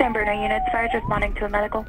San Bruno units, fire responding to a medical.